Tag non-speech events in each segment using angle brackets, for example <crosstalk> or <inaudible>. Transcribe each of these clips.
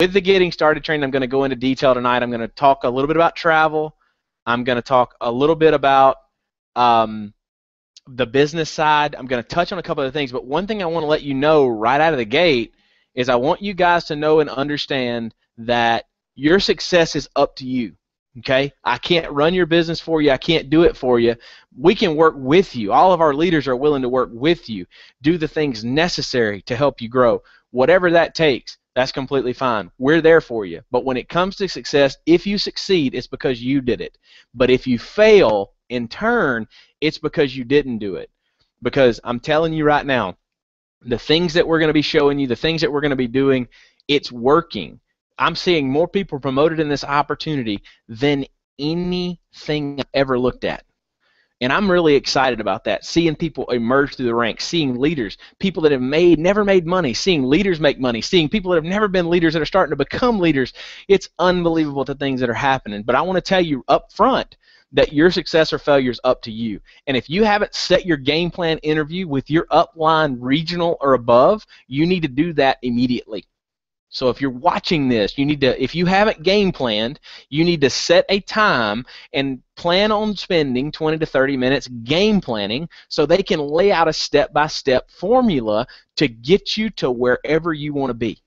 with the getting started training, I'm going to go into detail tonight. I'm going to talk a little bit about travel. I'm going to talk a little bit about um, the business side. I'm going to touch on a couple of things, but one thing I want to let you know right out of the gate is I want you guys to know and understand that your success is up to you. Okay? I can't run your business for you. I can't do it for you. We can work with you. All of our leaders are willing to work with you. Do the things necessary to help you grow. Whatever that takes, that's completely fine. We're there for you. But when it comes to success, if you succeed, it's because you did it. But if you fail in turn, it's because you didn't do it. Because I'm telling you right now, the things that we're going to be showing you, the things that we're going to be doing, it's working. I'm seeing more people promoted in this opportunity than anything I've ever looked at. And I'm really excited about that. Seeing people emerge through the ranks, seeing leaders, people that have made never made money, seeing leaders make money, seeing people that have never been leaders that are starting to become leaders. It's unbelievable the things that are happening. But I want to tell you up front that your success or failure is up to you. And if you haven't set your game plan interview with your upline regional or above, you need to do that immediately. So if you're watching this, you need to if you haven't game planned, you need to set a time and plan on spending 20 to 30 minutes game planning so they can lay out a step-by-step formula to get you to wherever you want to be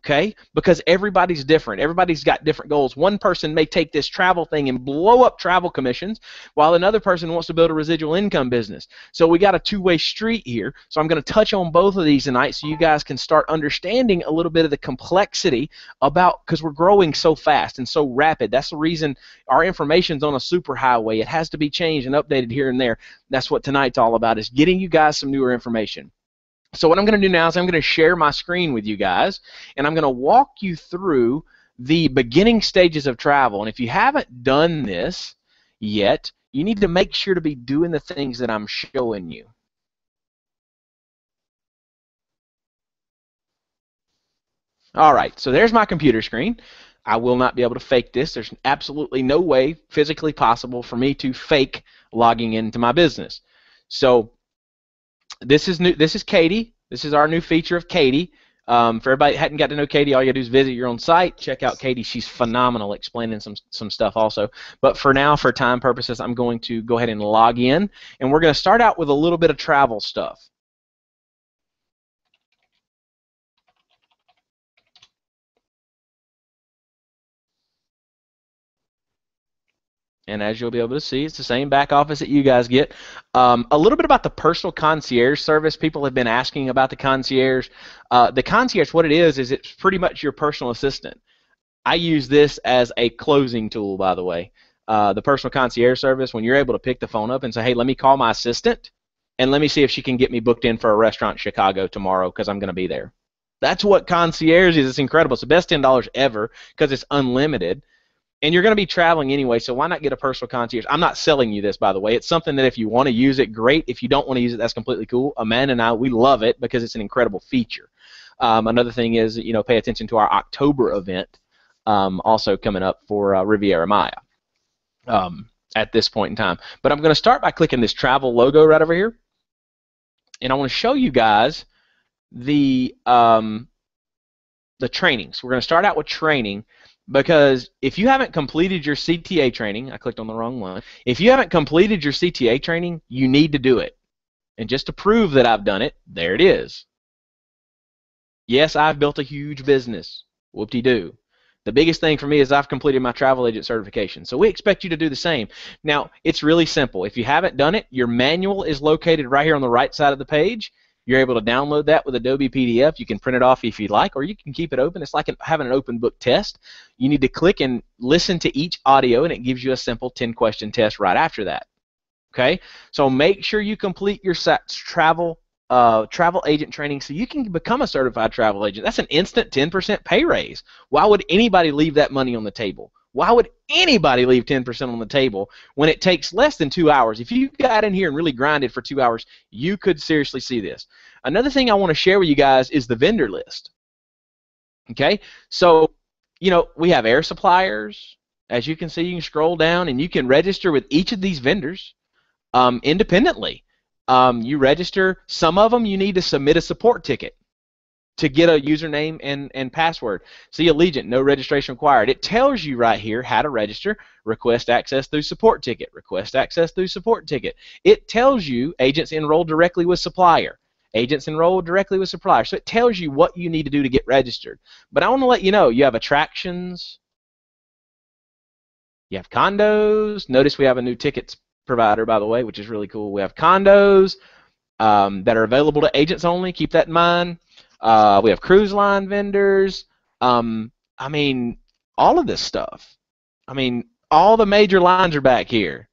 okay? Because everybody's different. Everybody's got different goals. One person may take this travel thing and blow up travel commissions, while another person wants to build a residual income business. So we got a two-way street here. So I'm going to touch on both of these tonight so you guys can start understanding a little bit of the complexity about because we're growing so fast and so rapid. That's the reason our information's on a superhighway. It has to be changed and updated here and there. That's what tonight's all about is getting you guys some newer information. So what I'm going to do now is I'm going to share my screen with you guys, and I'm going to walk you through the beginning stages of travel. And if you haven't done this yet, you need to make sure to be doing the things that I'm showing you. All right, so there's my computer screen. I will not be able to fake this. There's absolutely no way physically possible for me to fake logging into my business. So this is new. This is Katie. This is our new feature of Katie. Um, for everybody hadn't got to know Katie, all you gotta do is visit your own site, check out Katie. She's phenomenal, explaining some some stuff also. But for now, for time purposes, I'm going to go ahead and log in, and we're gonna start out with a little bit of travel stuff. And as you'll be able to see, it's the same back office that you guys get. Um, a little bit about the personal concierge service. People have been asking about the concierge. Uh, the concierge, what it is, is it's pretty much your personal assistant. I use this as a closing tool, by the way. Uh, the personal concierge service, when you're able to pick the phone up and say, hey, let me call my assistant and let me see if she can get me booked in for a restaurant in Chicago tomorrow because I'm going to be there. That's what concierge is. It's incredible. It's the best $10 ever because it's unlimited and you're going to be traveling anyway, so why not get a personal concierge? I'm not selling you this, by the way. It's something that if you want to use it, great. If you don't want to use it, that's completely cool. Amanda and I, we love it because it's an incredible feature. Um, another thing is, you know, pay attention to our October event, um, also coming up for uh, Riviera Maya um, at this point in time. But I'm going to start by clicking this travel logo right over here, and I want to show you guys the um, the trainings. We're going to start out with training because if you haven't completed your CTA training, I clicked on the wrong one. If you haven't completed your CTA training, you need to do it. And just to prove that I've done it, there it is. Yes, I've built a huge business. Whoop-de-doo. The biggest thing for me is I've completed my travel agent certification. So we expect you to do the same. Now, it's really simple. If you haven't done it, your manual is located right here on the right side of the page. You're able to download that with Adobe PDF. You can print it off if you'd like, or you can keep it open. It's like having an open book test. You need to click and listen to each audio, and it gives you a simple 10 question test right after that. Okay, so make sure you complete your travel uh, travel agent training so you can become a certified travel agent. That's an instant 10% pay raise. Why would anybody leave that money on the table? Why would anybody leave 10% on the table when it takes less than two hours? If you got in here and really grinded for two hours, you could seriously see this. Another thing I want to share with you guys is the vendor list. Okay, so you know we have air suppliers. As you can see, you can scroll down and you can register with each of these vendors um, independently. Um, you register. Some of them you need to submit a support ticket. To get a username and, and password. See Allegiant, no registration required. It tells you right here how to register, request access through support ticket, request access through support ticket. It tells you agents enrolled directly with supplier, agents enrolled directly with supplier. So it tells you what you need to do to get registered. But I want to let you know, you have attractions, you have condos. Notice we have a new tickets provider, by the way, which is really cool. We have condos um, that are available to agents only. Keep that in mind. Uh, we have cruise line vendors. Um, I mean, all of this stuff. I mean, all the major lines are back here.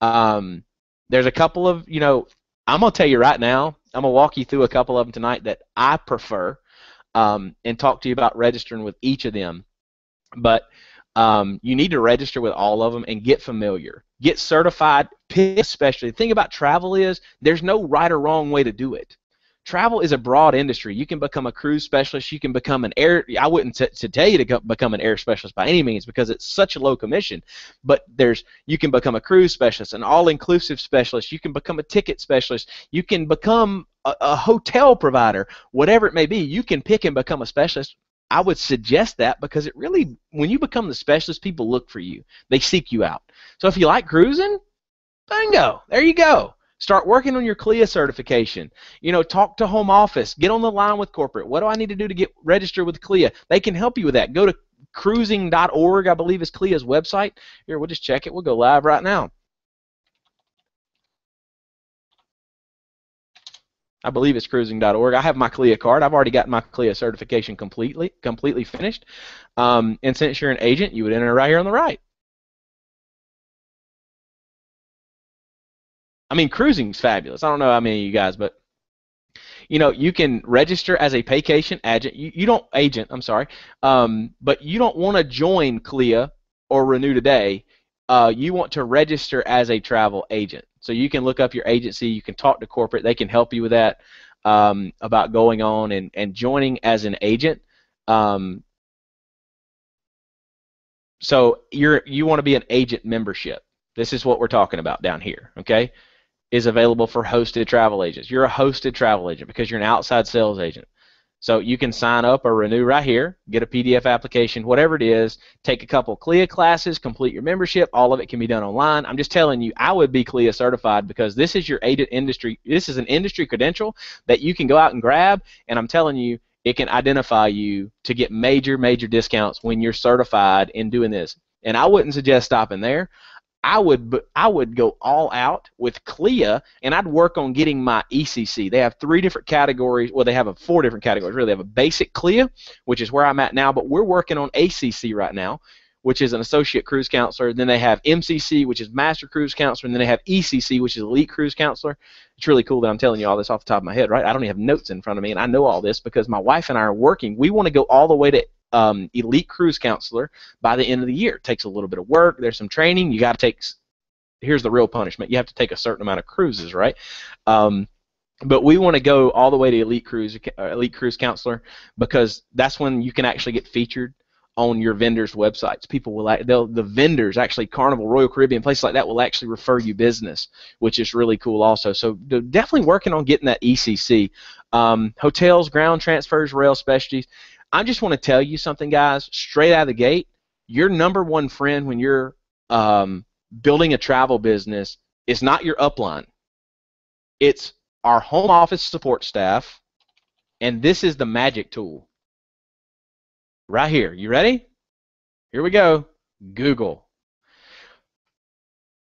Um, there's a couple of, you know, I'm gonna tell you right now. I'm gonna walk you through a couple of them tonight that I prefer, um, and talk to you about registering with each of them. But um, you need to register with all of them and get familiar. Get certified, especially. The thing about travel is there's no right or wrong way to do it travel is a broad industry. You can become a cruise specialist. You can become an air. I wouldn't t- to tell you to go, become an air specialist by any means because it's such a low commission. But there's you can become a cruise specialist, an all-inclusive specialist. You can become a ticket specialist. You can become a, a hotel provider, whatever it may be. You can pick and become a specialist. I would suggest that because it really, when you become the specialist, people look for you. They seek you out. So if you like cruising, bingo, there you go. Start working on your CLIA certification. You know, talk to home office. Get on the line with corporate. What do I need to do to get registered with CLIA? They can help you with that. Go to cruising.org, I believe is CLIA's website. Here, we'll just check it. We'll go live right now. I believe it's cruising.org. I have my CLIA card. I've already got my CLIA certification completely completely finished. Um, and since you're an agent, you would enter right here on the right. I mean, cruising's fabulous. I don't know how many of you guys, but you know, you can register as a vacation agent. You, you don't agent. I'm sorry, um, but you don't want to join CLIA or Renew Today. Uh, you want to register as a travel agent. So you can look up your agency. You can talk to corporate. They can help you with that um, about going on and, and joining as an agent. Um, so you're you want to be an agent membership. This is what we're talking about down here. Okay is available for hosted travel agents. You're a hosted travel agent because you're an outside sales agent. So you can sign up or renew right here, get a PDF application, whatever it is, take a couple CLIA classes, complete your membership. All of it can be done online. I'm just telling you, I would be CLIA certified because this is your agent industry. This is an industry credential that you can go out and grab, and I'm telling you, it can identify you to get major, major discounts when you're certified in doing this. And I wouldn't suggest stopping there. I would I would go all out with CLIA and I'd work on getting my ECC. They have three different categories. Well, they have a four different categories. Really, they have a basic CLIA, which is where I'm at now, but we're working on ACC right now, which is an associate cruise counselor. Then they have MCC, which is master cruise counselor, and then they have ECC, which is elite cruise counselor. It's really cool that I'm telling you all this off the top of my head, right? I don't even have notes in front of me, and I know all this because my wife and I are working. We want to go all the way to um, elite cruise counselor by the end of the year. It takes a little bit of work. There's some training. You got to take. Here's the real punishment. You have to take a certain amount of cruises, right? Um, but we want to go all the way to elite cruise, uh, elite cruise counselor, because that's when you can actually get featured on your vendors' websites. People will, they'll, the vendors, actually Carnival, Royal Caribbean, places like that, will actually refer you business, which is really cool also. So definitely working on getting that ECC. Um, hotels, ground transfers, rail specialties. I just want to tell you something, guys, straight out of the gate. Your number one friend when you're um, building a travel business is not your upline. It's our home office support staff, and this is the magic tool. Right here. You ready? Here we go. Google.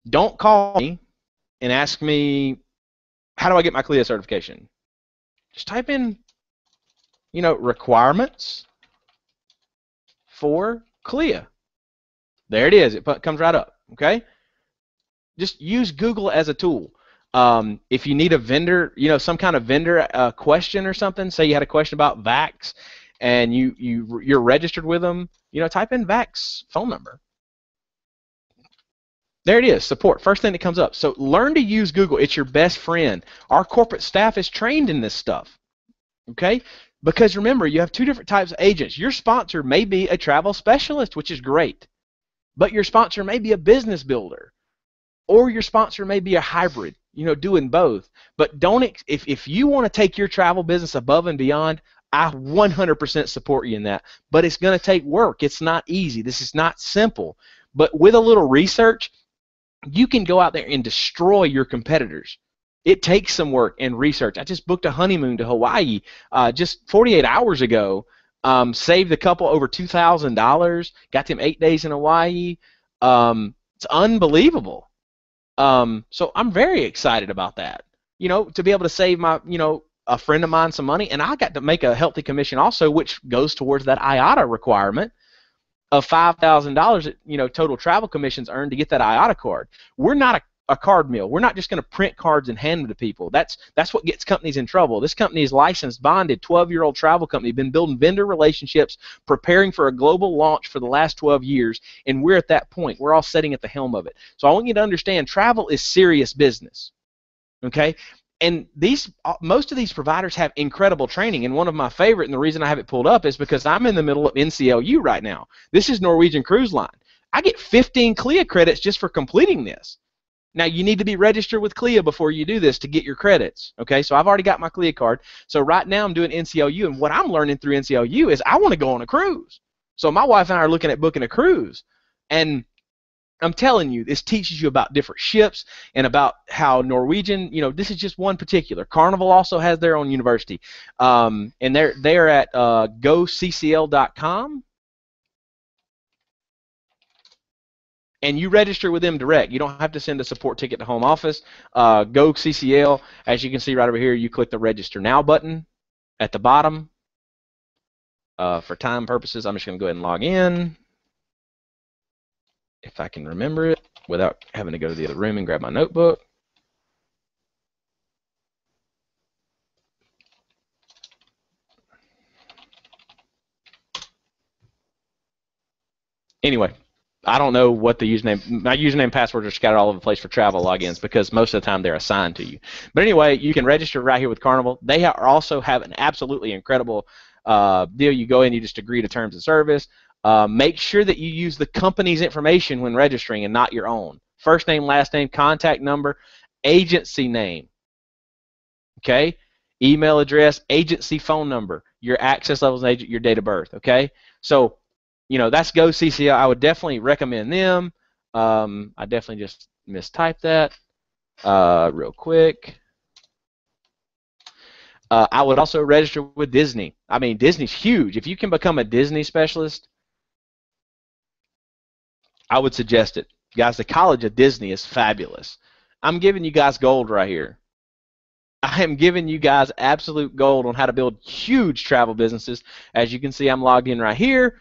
Don't call me and ask me, how do I get my CLIA certification? Just type in you know, requirements for CLIA. There it is. It comes right up. Okay. Just use Google as a tool. Um, if you need a vendor, you know, some kind of vendor uh, question or something, say you had a question about Vax, and you you you're registered with them, you know, type in Vax phone number. There it is, support. First thing that comes up. So learn to use Google. It's your best friend. Our corporate staff is trained in this stuff. Okay? Because remember, you have two different types of agents. Your sponsor may be a travel specialist, which is great, but your sponsor may be a business builder, or your sponsor may be a hybrid, you know, doing both. But don't if if you want to take your travel business above and beyond, I 100% support you in that. But it's going to take work. It's not easy. This is not simple. But with a little research, you can go out there and destroy your competitors. It takes some work and research. I just booked a honeymoon to Hawaii uh, just 48 hours ago. Um, saved a couple over two thousand dollars. Got them eight days in Hawaii. Um, it's unbelievable. Um, so I'm very excited about that. You know, to be able to save my, you know, a friend of mine some money, and I got to make a healthy commission also, which goes towards that IATA requirement of five thousand dollars, you know, total travel commissions earned to get that IATA card. We're not a a card mill. We're not just going to print cards and hand them to people. That's that's what gets companies in trouble. This company is licensed, bonded, 12-year-old travel company, been building vendor relationships, preparing for a global launch for the last 12 years, and we're at that point. We're all sitting at the helm of it. So I want you to understand, travel is serious business. Okay? And these uh, most of these providers have incredible training, and one of my favorite, and the reason I have it pulled up is because I'm in the middle of NCLU right now. This is Norwegian Cruise Line. I get 15 CLIA credits just for completing this. Now you need to be registered with CLIA before you do this to get your credits. Okay, so I've already got my CLIA card. So right now I'm doing NCLU, and what I'm learning through NCLU is I want to go on a cruise. So my wife and I are looking at booking a cruise, and I'm telling you, this teaches you about different ships and about how Norwegian, you know, this is just one particular. Carnival also has their own university, um, and they're they're at uh, goccl.com. and you register with them direct. You don't have to send a support ticket to home office. Uh, go CCL. As you can see right over here, you click the register now button at the bottom. Uh, for time purposes, I'm just going to go ahead and log in. If I can remember it without having to go to the other room and grab my notebook. Anyway, I don't know what the username. My username and passwords are scattered all over the place for travel logins because most of the time they're assigned to you. But anyway, you can register right here with Carnival. They are also have an absolutely incredible uh, deal. You go in, you just agree to terms of service. Uh, make sure that you use the company's information when registering and not your own. First name, last name, contact number, agency name. Okay, email address, agency phone number, your access levels, agent, your date of birth. Okay, so you know, that's Go CCL. I would definitely recommend them. Um, I definitely just mistyped that uh, real quick. Uh, I would also register with Disney. I mean, Disney's huge. If you can become a Disney specialist, I would suggest it. Guys, the College of Disney is fabulous. I'm giving you guys gold right here. I am giving you guys absolute gold on how to build huge travel businesses. As you can see, I'm logged in right here.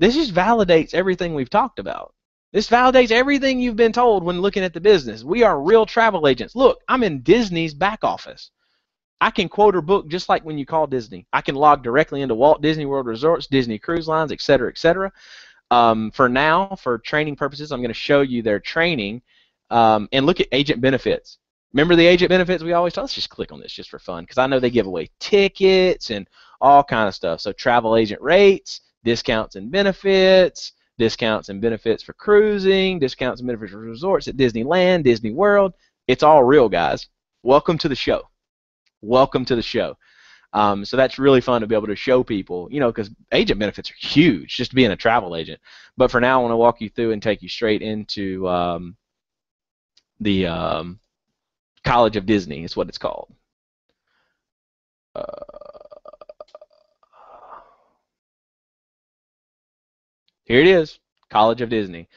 This just validates everything we've talked about. This validates everything you've been told when looking at the business. We are real travel agents. Look, I'm in Disney's back office. I can quote or book just like when you call Disney. I can log directly into Walt Disney World Resorts, Disney Cruise Lines, etc., etc. Um, for now, for training purposes, I'm going to show you their training um, and look at agent benefits. Remember the agent benefits we always talk? Let's just click on this just for fun because I know they give away tickets and all kind of stuff. So travel agent rates, discounts and benefits, discounts and benefits for cruising, discounts and benefits for resorts at Disneyland, Disney World. It's all real, guys. Welcome to the show. Welcome to the show. Um, so that's really fun to be able to show people, you know, because agent benefits are huge just being a travel agent. But for now, I want to walk you through and take you straight into um, the um, College of Disney, is what it's called. Uh, Here it is, College of Disney.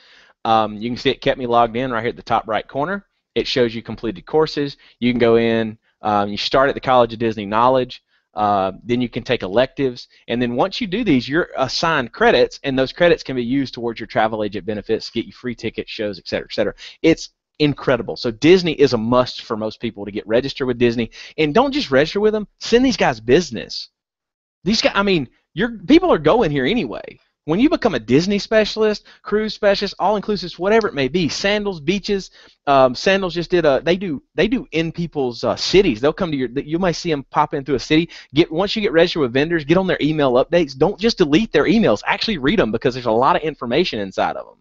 Um, you can see it kept me logged in right here at the top right corner. It shows you completed courses. You can go in. Um, you start at the College of Disney Knowledge. Uh, then you can take electives, and then once you do these, you're assigned credits, and those credits can be used towards your travel agent benefits, get you free tickets, shows, etc., etc. It's incredible. So Disney is a must for most people to get registered with Disney, and don't just register with them. Send these guys business. These guys, I mean, your people are going here anyway. When you become a Disney specialist, cruise specialist, all inclusives, whatever it may be, sandals, beaches, um, sandals just did a. They do they do in people's uh, cities. They'll come to your. You might see them pop into a city. Get once you get registered with vendors, get on their email updates. Don't just delete their emails. Actually read them because there's a lot of information inside of them.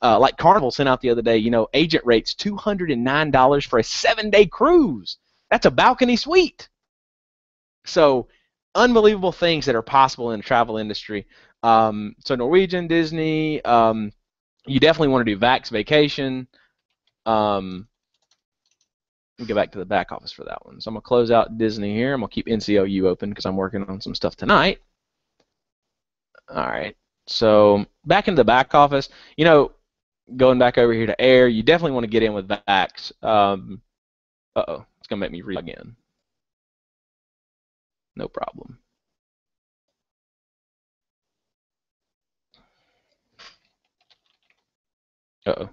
Uh, like Carnival sent out the other day, you know, agent rates two hundred and nine dollars for a seven day cruise. That's a balcony suite. So unbelievable things that are possible in the travel industry. Um, so Norwegian, Disney, um, you definitely want to do Vax Vacation. Um, let me go back to the back office for that one. So I'm gonna close out Disney here. I'm gonna keep NCLU open because I'm working on some stuff tonight. All right. So back into the back office, you know, going back over here to air, you definitely want to get in with Vax. Um, uh oh, it's gonna make me read again. No problem. Uh oh,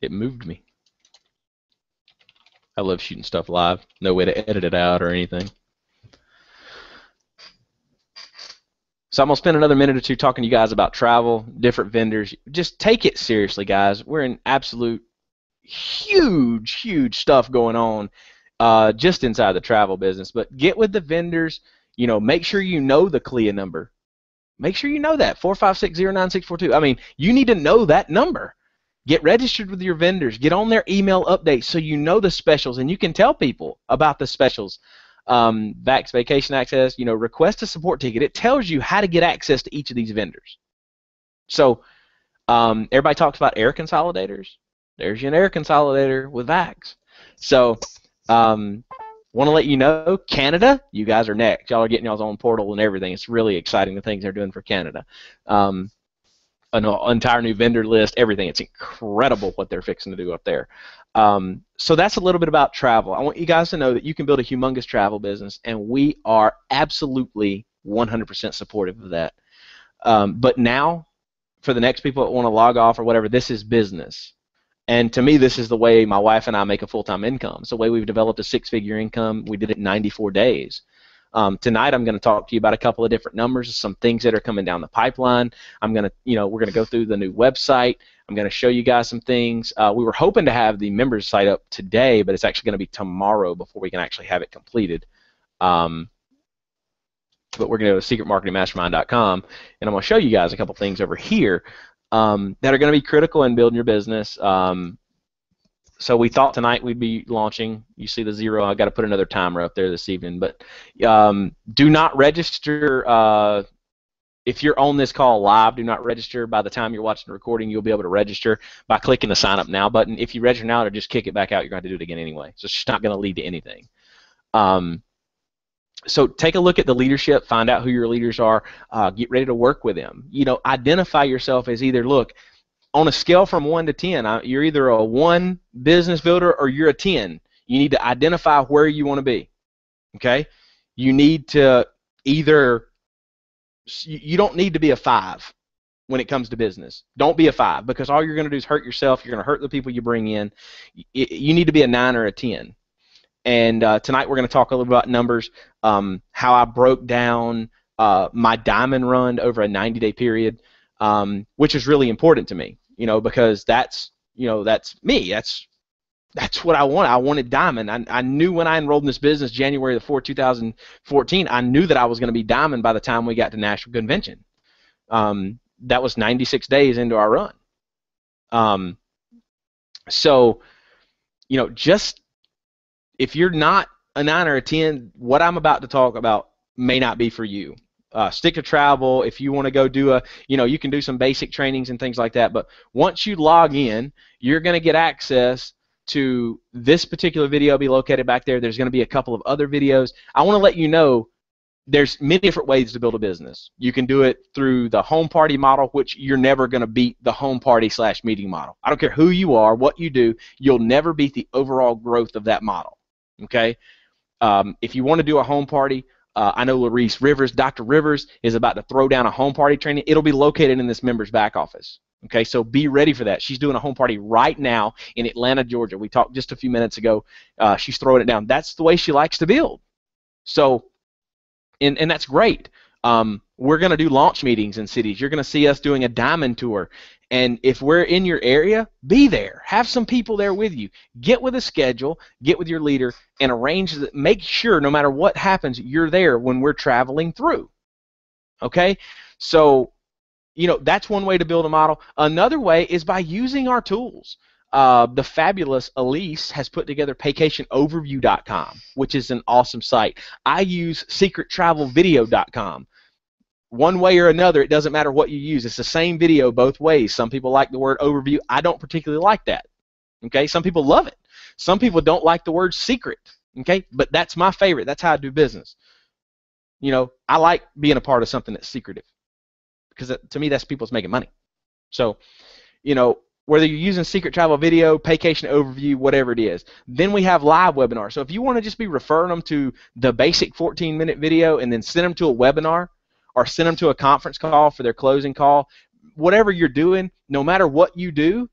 it moved me. I love shooting stuff live. No way to edit it out or anything. So I'm gonna spend another minute or two talking to you guys about travel, different vendors. Just take it seriously, guys. We're in absolute huge, huge stuff going on uh, just inside the travel business. But get with the vendors. You know, make sure you know the CLIA number. Make sure you know that four five six zero nine six four two. I mean, you need to know that number. Get registered with your vendors. Get on their email updates so you know the specials and you can tell people about the specials. Um, Vax Vacation Access, you know, request a support ticket. It tells you how to get access to each of these vendors. So um, everybody talks about air consolidators. There's your air consolidator with Vax. So um, want to let you know, Canada, you guys are next. Y'all are getting y'all's own portal and everything. It's really exciting the things they're doing for Canada. Um, an entire new vendor list, everything. It's incredible what they're fixing to do up there. Um, so that's a little bit about travel. I want you guys to know that you can build a humongous travel business, and we are absolutely 100% supportive of that. Um, but now, for the next people that want to log off or whatever, this is business. And to me, this is the way my wife and I make a full-time income. It's the way we've developed a six-figure income. We did it in 94 days. Um, tonight, I'm going to talk to you about a couple of different numbers, some things that are coming down the pipeline. I'm going to, you know, we're going to go through the new website. I'm going to show you guys some things. Uh, we were hoping to have the members site up today, but it's actually going to be tomorrow before we can actually have it completed. Um, but we're going to go to secretmarketingmastermind.com, and I'm going to show you guys a couple things over here um, that are going to be critical in building your business. Um, so we thought tonight we'd be launching. You see the zero. I got to put another timer up there this evening. But um, do not register. Uh, if you're on this call live, do not register. By the time you're watching the recording, you'll be able to register by clicking the sign up now button. If you register now, or just kick it back out, you're going to, to do it again anyway. So it's just not going to lead to anything. Um, so take a look at the leadership, find out who your leaders are, uh, get ready to work with them. You know, identify yourself as either look on a scale from one to ten, you're either a one business builder or you're a ten. You need to identify where you want to be. Okay, you need to either you don't need to be a five when it comes to business. Don't be a five because all you're going to do is hurt yourself. You're going to hurt the people you bring in. You need to be a nine or a ten. And uh, tonight we're going to talk a little about numbers, um, how I broke down uh, my diamond run over a 90-day period, um, which is really important to me you know, because that's you know that's me. That's that's what I want. I wanted diamond. I, I knew when I enrolled in this business, January the fourth, 2014. I knew that I was going to be diamond by the time we got to national convention. Um, that was 96 days into our run. Um, so, you know, just if you're not a nine or a ten, what I'm about to talk about may not be for you uh, stick to travel. If you want to go do a, you know, you can do some basic trainings and things like that. But once you log in, you're going to get access to this particular video be located back there. There's going to be a couple of other videos. I want to let you know there's many different ways to build a business. You can do it through the home party model, which you're never going to beat the home party slash meeting model. I don't care who you are, what you do, you'll never beat the overall growth of that model. Okay. Um, if you want to do a home party, uh, I know Larice Rivers, Dr. Rivers, is about to throw down a home party training. It'll be located in this member's back office. Okay, so be ready for that. She's doing a home party right now in Atlanta, Georgia. We talked just a few minutes ago. Uh, she's throwing it down. That's the way she likes to build. So, and, and that's great. Um, we're going to do launch meetings in cities. You're going to see us doing a diamond tour. And if we're in your area, be there. Have some people there with you. Get with a schedule, get with your leader, and arrange that. Make sure no matter what happens, you're there when we're traveling through. Okay? So, you know, that's one way to build a model. Another way is by using our tools. uh, the fabulous Elise has put together vacationoverview.com, which is an awesome site. I use secrettravelvideo.com. One way or another, it doesn't matter what you use. It's the same video both ways. Some people like the word overview. I don't particularly like that. Okay, some people love it. Some people don't like the word secret. Okay, but that's my favorite. That's how I do business. You know, I like being a part of something that's secretive because to me, that's people's making money. So, you know, whether you're using Secret Travel Video, Vacation Overview, whatever it is. Then we have live webinars. So if you want to just be referring them to the basic 14 minute video and then send them to a webinar or send them to a conference call for their closing call, whatever you're doing, no matter what you do,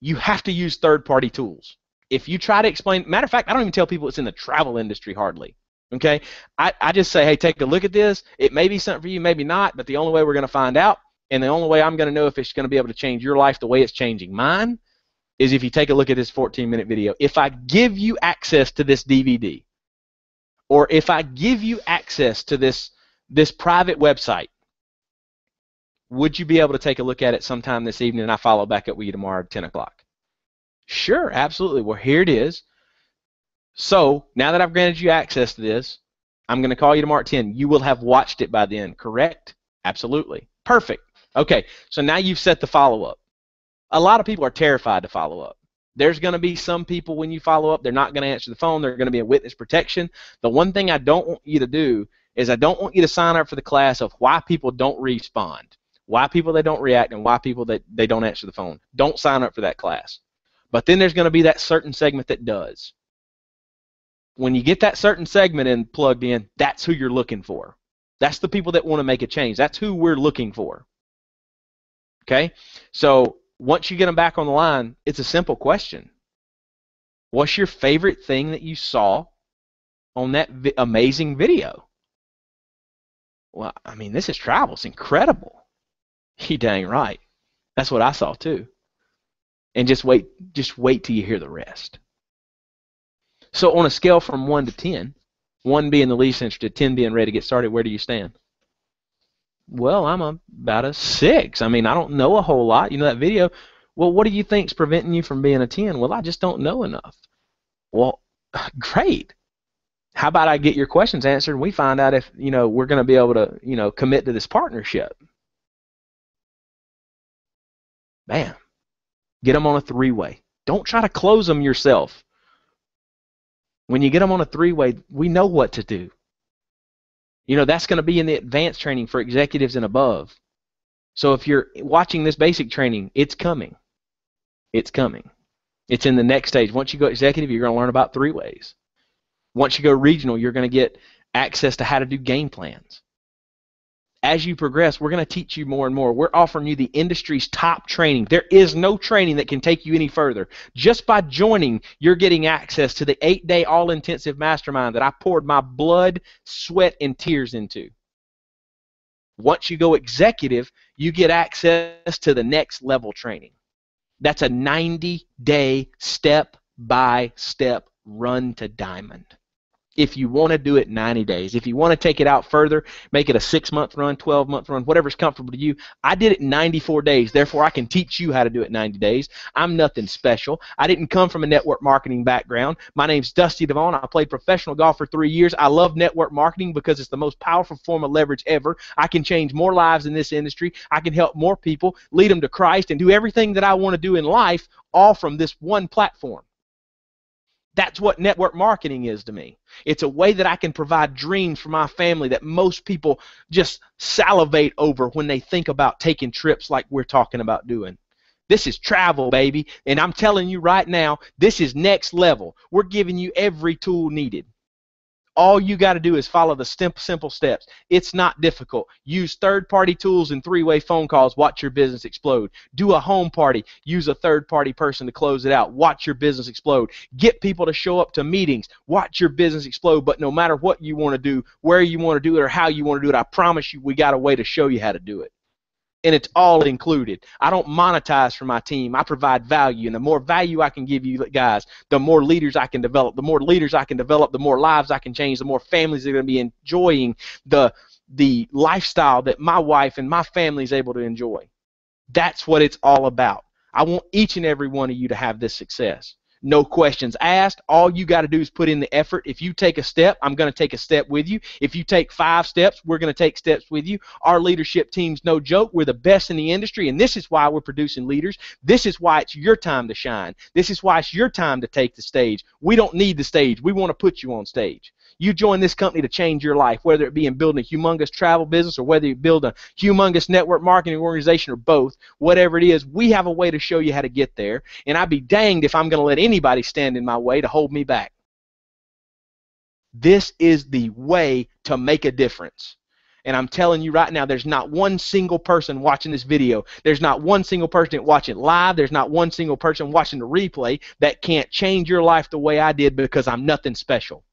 you have to use third party tools. If you try to explain, matter of fact, I don't even tell people it's in the travel industry hardly. Okay, I, I just say, hey, take a look at this. It may be something for you, maybe not, but the only way we're going to find out and the only way I'm going to know if it's going to be able to change your life the way it's changing mine is if you take a look at this 14 minute video. If I give you access to this DVD, or if I give you access to this this private website, would you be able to take a look at it sometime this evening and I follow back up with you tomorrow at 10 o'clock? Sure, absolutely. Well, here it is. So now that I've granted you access to this, I'm going to call you tomorrow at 10. You will have watched it by then, correct? Absolutely. Perfect. Okay, so now you've set the follow up. A lot of people are terrified to follow up. There's going to be some people when you follow up, they're not going to answer the phone. They're going to be in witness protection. The one thing I don't want you to do is I don't want you to sign up for the class of why people don't respond, why people they don't react, and why people that they don't answer the phone. Don't sign up for that class. But then there's going to be that certain segment that does. When you get that certain segment in plugged in, that's who you're looking for. That's the people that want to make a change. That's who we're looking for. Okay? So once you get them back on the line, it's a simple question. What's your favorite thing that you saw on that vi- amazing video? Well, I mean, this is travel. It's incredible. You dang right. That's what I saw too. And just wait, just wait till you hear the rest. So on a scale from one to ten, one being the least interested, ten being ready to get started, where do you stand? Well, I'm a, about a six. I mean, I don't know a whole lot. You know that video. Well, what do you think's preventing you from being a ten? Well, I just don't know enough. Well, <laughs> great. How about I get your questions answered and we find out if you know we're going to be able to you know commit to this partnership. Bam. Get them on a three-way. Don't try to close them yourself. When you get them on a three-way, we know what to do. You know, that's going to be in the advanced training for executives and above. So if you're watching this basic training, it's coming. It's coming. It's in the next stage. Once you go executive, you're going to learn about three ways. Once you go regional, you're going to get access to how to do game plans as you progress, we're going to teach you more and more. We're offering you the industry's top training. There is no training that can take you any further. Just by joining, you're getting access to the eight day all intensive mastermind that I poured my blood, sweat, and tears into. Once you go executive, you get access to the next level training. That's a 90 day step by step run to diamond if you want to do it 90 days. If you want to take it out further, make it a six month run, 12 month run, whatever's comfortable to you. I did it in 94 days. Therefore, I can teach you how to do it 90 days. I'm nothing special. I didn't come from a network marketing background. My name's Dusty Devon. I played professional golf for three years. I love network marketing because it's the most powerful form of leverage ever. I can change more lives in this industry. I can help more people, lead them to Christ, and do everything that I want to do in life all from this one platform. That's what network marketing is to me. It's a way that I can provide dreams for my family that most people just salivate over when they think about taking trips like we're talking about doing. This is travel, baby. And I'm telling you right now, this is next level. We're giving you every tool needed. All you got to do is follow the simple steps. It's not difficult. Use third party tools and three way phone calls. Watch your business explode. Do a home party. Use a third party person to close it out. Watch your business explode. Get people to show up to meetings. Watch your business explode. But no matter what you want to do, where you want to do it, or how you want to do it, I promise you we got a way to show you how to do it and it's all included. I don't monetize for my team. I provide value, and the more value I can give you guys, the more leaders I can develop. The more leaders I can develop, the more lives I can change. The more families are going to be enjoying the the lifestyle that my wife and my family is able to enjoy. That's what it's all about. I want each and every one of you to have this success no questions asked. All you got to do is put in the effort. If you take a step, I'm going to take a step with you. If you take five steps, we're going to take steps with you. Our leadership team's no joke. We're the best in the industry, and this is why we're producing leaders. This is why it's your time to shine. This is why it's your time to take the stage. We don't need the stage. We want to put you on stage. You join this company to change your life, whether it be in building a humongous travel business or whether you build a humongous network marketing organization or both, whatever it is, we have a way to show you how to get there. And I'd be danged if I'm going to let anybody stand in my way to hold me back. This is the way to make a difference. And I'm telling you right now, there's not one single person watching this video. There's not one single person watching it live. There's not one single person watching the replay that can't change your life the way I did because I'm nothing special.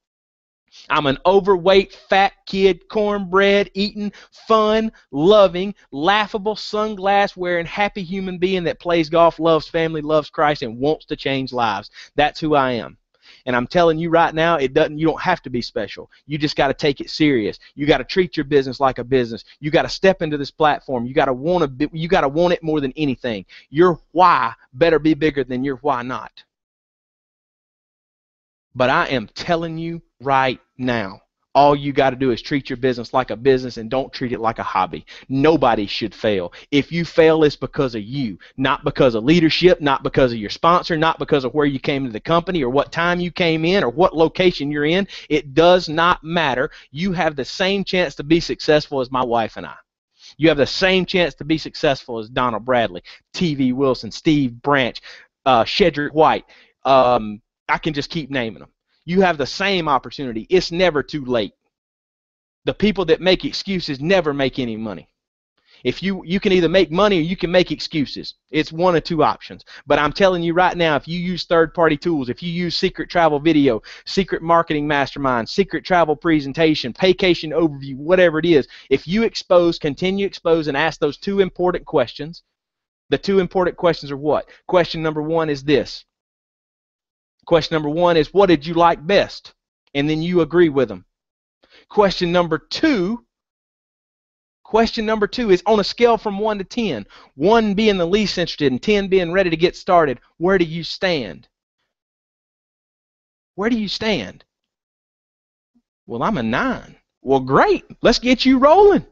I'm an overweight, fat kid, cornbread eating, fun, loving, laughable, sunglass wearing, happy human being that plays golf, loves family, loves Christ, and wants to change lives. That's who I am. And I'm telling you right now, it doesn't. You don't have to be special. You just got to take it serious. You got to treat your business like a business. You got to step into this platform. You got to want to. You got to want it more than anything. Your why better be bigger than your why not. But I am telling you right now, all you got to do is treat your business like a business and don't treat it like a hobby. Nobody should fail. If you fail, it's because of you, not because of leadership, not because of your sponsor, not because of where you came to the company or what time you came in or what location you're in. It does not matter. You have the same chance to be successful as my wife and I. You have the same chance to be successful as Donald Bradley, T.V. Wilson, Steve Branch, uh, Shedrick White. Um, I can just keep naming them. You have the same opportunity. It's never too late. The people that make excuses never make any money. If you you can either make money or you can make excuses. It's one of two options. But I'm telling you right now, if you use third-party tools, if you use Secret Travel Video, Secret Marketing Mastermind, Secret Travel Presentation, Paycation Overview, whatever it is, if you expose, continue expose, and ask those two important questions, the two important questions are what? Question number one is this: Question number one is, what did you like best? And then you agree with them. Question number two, question number two is on a scale from 1 to 10, 1 being the least interested and 10 being ready to get started, where do you stand? Where do you stand? Well, I'm a 9. Well, great. Let's get you rolling.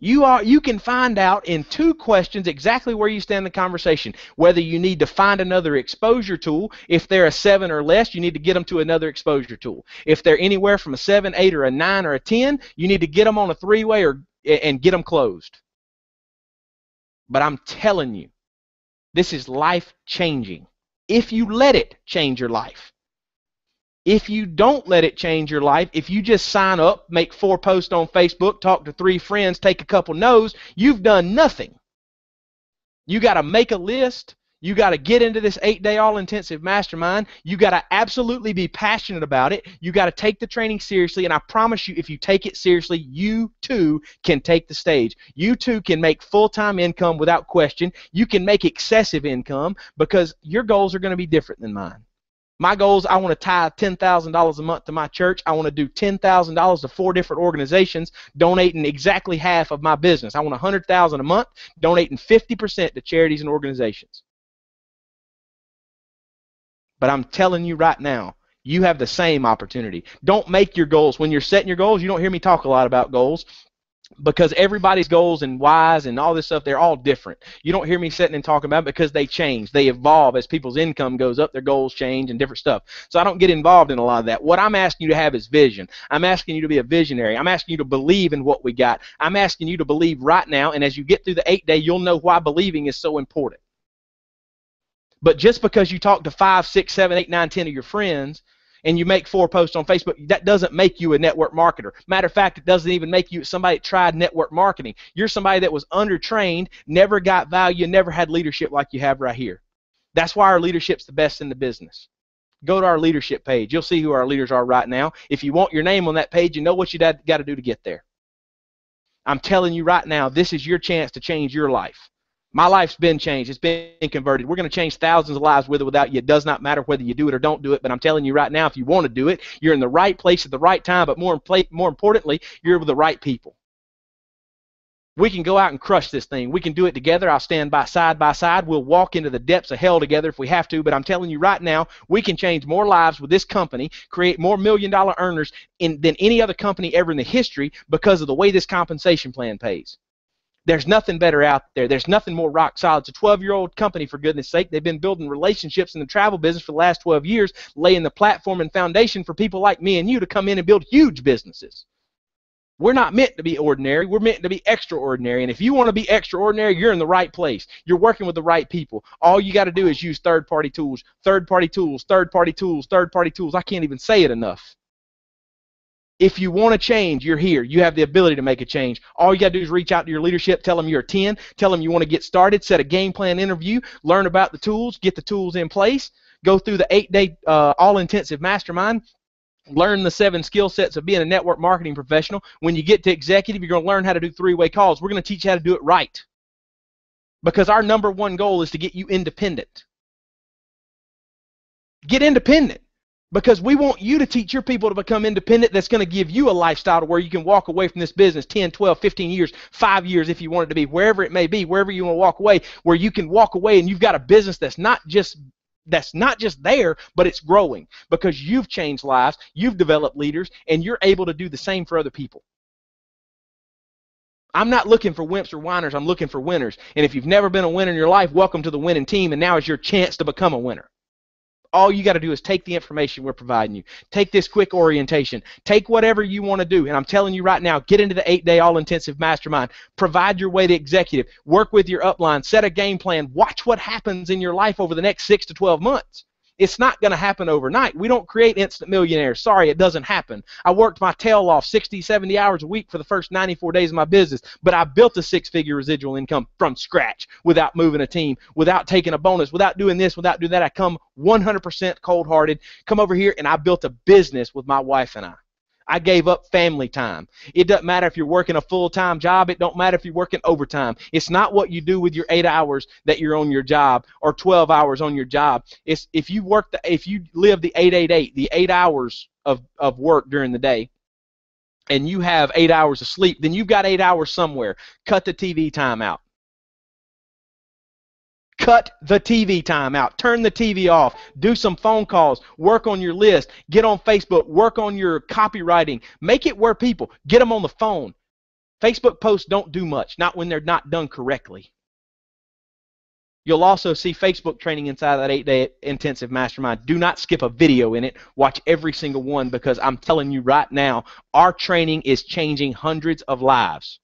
You are you can find out in two questions exactly where you stand in the conversation. Whether you need to find another exposure tool. If they're a seven or less, you need to get them to another exposure tool. If they're anywhere from a seven, eight, or a nine or a ten, you need to get them on a three-way or and get them closed. But I'm telling you, this is life changing. If you let it change your life. If you don't let it change your life, if you just sign up, make four posts on Facebook, talk to three friends, take a couple no's, you've done nothing. You got to make a list. You got to get into this eight day all intensive mastermind. You got to absolutely be passionate about it. You got to take the training seriously. And I promise you, if you take it seriously, you too can take the stage. You too can make full time income without question. You can make excessive income because your goals are going to be different than mine. My goal is I want to tie $10,000 a month to my church. I want to do $10,000 to four different organizations, donating exactly half of my business. I want 100,000 a month, donating 50% to charities and organizations. But I'm telling you right now, you have the same opportunity. Don't make your goals. When you're setting your goals, you don't hear me talk a lot about goals because everybody's goals and whys and all this stuff they're all different. You don't hear me sitting and talking about because they change. They evolve as people's income goes up their goals change and different stuff. So i don't get involved in a lot of that. What i'm asking you to have is vision. I'm asking you to be a visionary. I'm asking you to believe in what we got. I'm asking you to believe right now and as you get through the eight day you'll know why believing is so important. But just because you talk to five six seven eight nine ten of your friends and you make four posts on Facebook, that doesn't make you a network marketer. Matter of fact, it doesn't even make you somebody that tried network marketing. You're somebody that was undertrained, never got value, never had leadership like you have right here. That's why our leadership's the best in the business. Go to our leadership page. You'll see who our leaders are right now. If you want your name on that page, you know what you got to do to get there. I'm telling you right now, this is your chance to change your life. My life's been changed. It's been converted. We're going to change thousands of lives with or without you. It does not matter whether you do it or don't do it. But I'm telling you right now, if you want to do it, you're in the right place at the right time. But more, more importantly, you're with the right people. We can go out and crush this thing. We can do it together. I'll stand by side by side. We'll walk into the depths of hell together if we have to. But I'm telling you right now, we can change more lives with this company, create more million dollar earners in, than any other company ever in the history because of the way this compensation plan pays. There's nothing better out there. There's nothing more rock solid. It's a 12 year old company, for goodness sake. They've been building relationships in the travel business for the last 12 years, laying the platform and foundation for people like me and you to come in and build huge businesses. We're not meant to be ordinary. We're meant to be extraordinary. And if you want to be extraordinary, you're in the right place. You're working with the right people. All you got to do is use third party tools, third party tools, third party tools, third party tools. I can't even say it enough. If you want to change, you're here. You have the ability to make a change. All you got to do is reach out to your leadership, tell them you're a 10, tell them you want to get started, set a game plan interview, learn about the tools, get the tools in place, go through the eight day uh, all intensive mastermind, learn the seven skill sets of being a network marketing professional. When you get to executive, you're going to learn how to do three way calls. We're going to teach you how to do it right. Because our number one goal is to get you independent. Get independent. Because we want you to teach your people to become independent that's going to give you a lifestyle to where you can walk away from this business 10, 12, 15 years, 5 years if you want it to be, wherever it may be, wherever you want to walk away, where you can walk away and you've got a business that's not just that's not just there, but it's growing because you've changed lives, you've developed leaders, and you're able to do the same for other people. I'm not looking for wimps or whiners, I'm looking for winners. And if you've never been a winner in your life, welcome to the winning team, and now is your chance to become a winner. All you got to do is take the information we're providing you. Take this quick orientation. Take whatever you want to do. And I'm telling you right now, get into the eight day all intensive mastermind. Provide your way to executive. Work with your upline. Set a game plan. Watch what happens in your life over the next six to 12 months. It's not going to happen overnight. We don't create instant millionaires. Sorry, it doesn't happen. I worked my tail off 60, 70 hours a week for the first 94 days of my business, but I built a six figure residual income from scratch without moving a team, without taking a bonus, without doing this, without doing that. I come 100% cold hearted, come over here, and I built a business with my wife and I. I gave up family time. It doesn't matter if you're working a full-time job. It don't matter if you're working overtime. It's not what you do with your eight hours that you're on your job or 12 hours on your job. It's if you work the if you live the 888, the eight hours of of work during the day, and you have eight hours of sleep, then you've got eight hours somewhere. Cut the TV time out. Cut the TV time out. Turn the TV off. Do some phone calls. Work on your list. Get on Facebook. Work on your copywriting. Make it where people get them on the phone. Facebook posts don't do much, not when they're not done correctly. You'll also see Facebook training inside that eight day intensive mastermind. Do not skip a video in it. Watch every single one because I'm telling you right now, our training is changing hundreds of lives.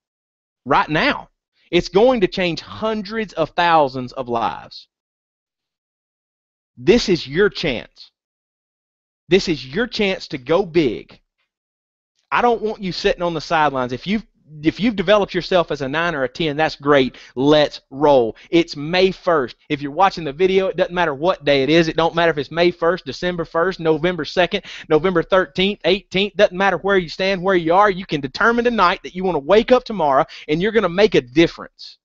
Right now. It's going to change hundreds of thousands of lives. This is your chance. This is your chance to go big. I don't want you sitting on the sidelines. If you've if you've developed yourself as a 9 or a 10, that's great. Let's roll. It's May 1st. If you're watching the video, it doesn't matter what day it is. It don't matter if it's May 1st, December 1st, November 2nd, November 13th, 18th. Doesn't matter where you stand, where you are. You can determine tonight that you want to wake up tomorrow and you're going to make a difference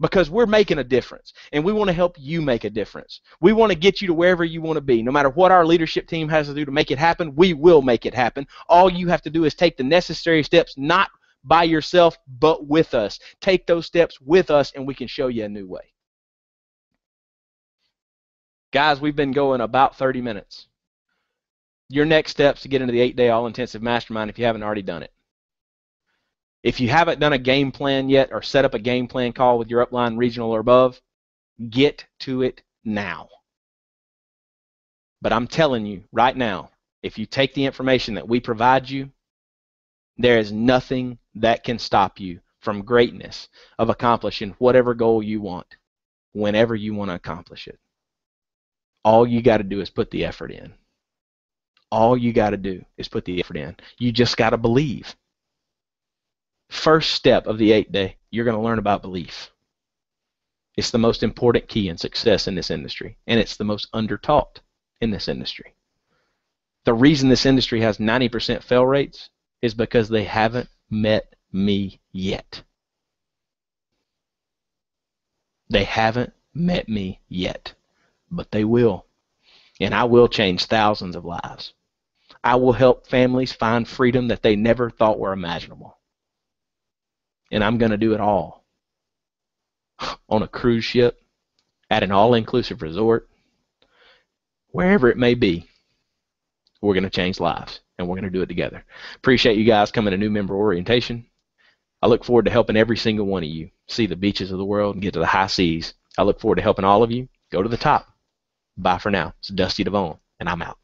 because we're making a difference and we want to help you make a difference. We want to get you to wherever you want to be. No matter what our leadership team has to do to make it happen, we will make it happen. All you have to do is take the necessary steps, not by yourself, but with us. Take those steps with us, and we can show you a new way. Guys, we've been going about 30 minutes. Your next steps to get into the eight day all intensive mastermind if you haven't already done it. If you haven't done a game plan yet or set up a game plan call with your upline, regional, or above, get to it now. But I'm telling you right now, if you take the information that we provide you there is nothing that can stop you from greatness of accomplishing whatever goal you want whenever you want to accomplish it. All you got to do is put the effort in. All you got to do is put the effort in. You just got to believe. First step of the eight day, you're going to learn about belief. It's the most important key in success in this industry, and it's the most undertaught in this industry. The reason this industry has 90% fail rates is because they haven't met me yet. They haven't met me yet, but they will. And I will change thousands of lives. I will help families find freedom that they never thought were imaginable. and I'm going to do it all <sighs> on a cruise ship, at an all-inclusive resort, wherever it may be. We're going to change lives, and we're going to do it together. Appreciate you guys coming to new member orientation. I look forward to helping every single one of you see the beaches of the world and get to the high seas. I look forward to helping all of you go to the top. Bye for now. It's Dusty Devone, and I'm out.